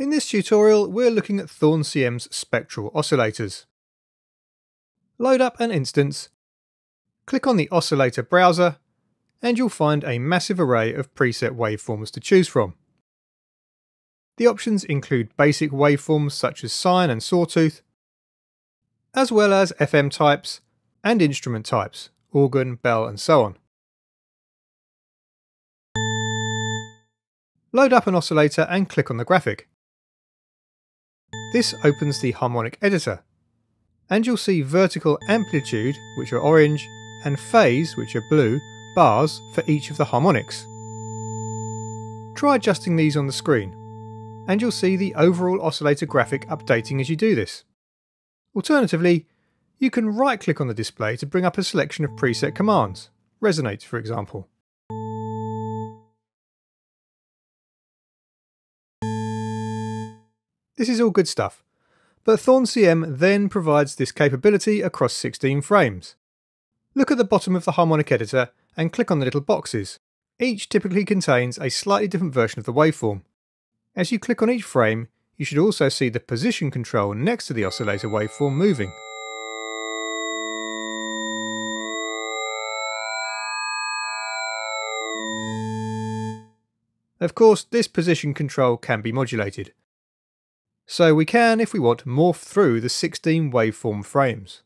In this tutorial, we're looking at Thorn CM's spectral oscillators. Load up an instance, click on the oscillator browser, and you'll find a massive array of preset waveforms to choose from. The options include basic waveforms such as sine and sawtooth, as well as FM types and instrument types, organ, bell, and so on. Load up an oscillator and click on the graphic. This opens the harmonic editor, and you'll see vertical amplitude, which are orange, and phase, which are blue, bars for each of the harmonics. Try adjusting these on the screen, and you'll see the overall oscillator graphic updating as you do this. Alternatively, you can right click on the display to bring up a selection of preset commands, resonate for example. This is all good stuff, but Thorn CM then provides this capability across 16 frames. Look at the bottom of the harmonic editor and click on the little boxes. Each typically contains a slightly different version of the waveform. As you click on each frame, you should also see the position control next to the oscillator waveform moving. Of course, this position control can be modulated, so we can, if we want, morph through the 16 waveform frames.